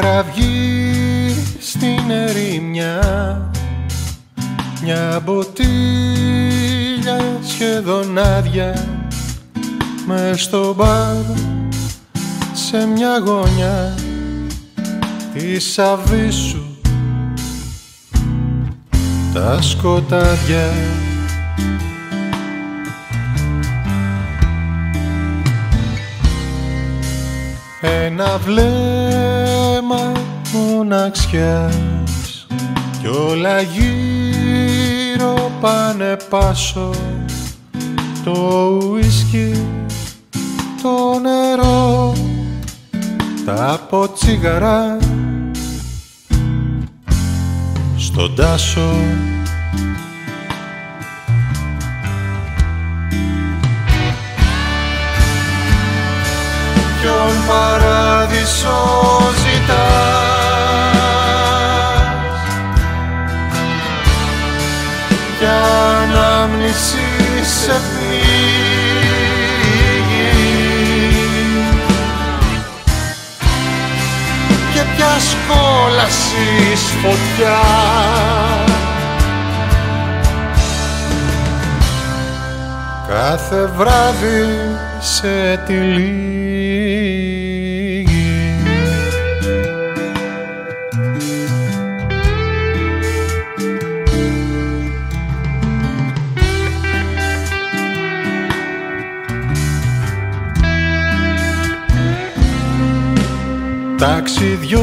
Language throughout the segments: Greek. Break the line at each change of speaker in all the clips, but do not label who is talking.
κραυγή στην ερημιά μια μποτήλια σχεδόν άδεια. Μες στο μπαρ σε μια γωνιά. Της αβίσου τα σκοτάδια. Ένα βλέμμα μοναξιάς κι όλα γύρω πάνε πάσο. Το ουίσκι, το νερό τα ποτσίγαρα. Στον τάσο. Ποιον παράδεισος σε πνίγει και ποια σκόλασης φωτιά. Κάθε βράδυ σε τυλίγει Ταξιδιώτης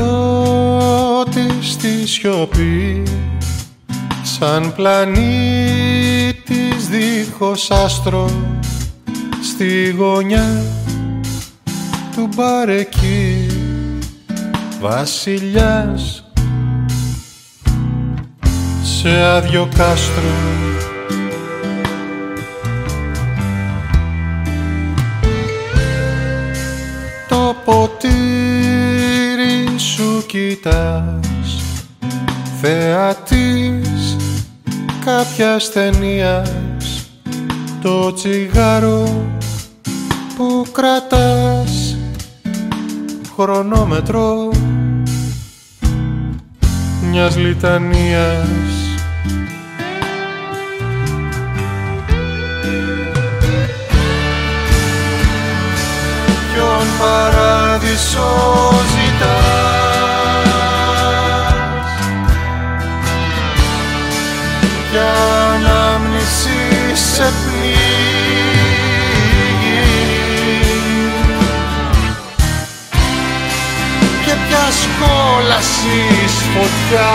στη σιωπή σαν πλανήτης δίχως άστρο στη γωνιά του μπαρεκί βασιλιάς σε άδειο κάστρο κοιτάς θεατής κάποιας ταινίας το τσιγάρο που κρατάς χρονόμετρο μιας λιτανίας. Ποιον παράδεισο ζητάς; Για ανάμνηση σε πνίγει και ποια σκόλασης φωτιά.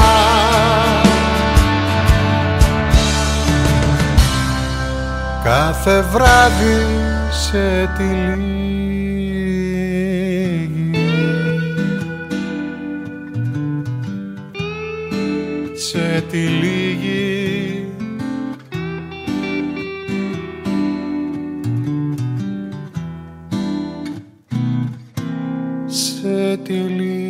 Κάθε βράδυ σε τυλίγει σε τυλίγει σε τυλίγει